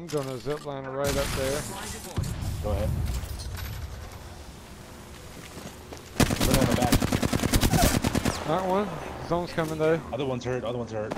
I'm gonna zip line right up there. Go ahead. Put the. Not one. Zone's coming though. Other one's hurt. Other one's hurt.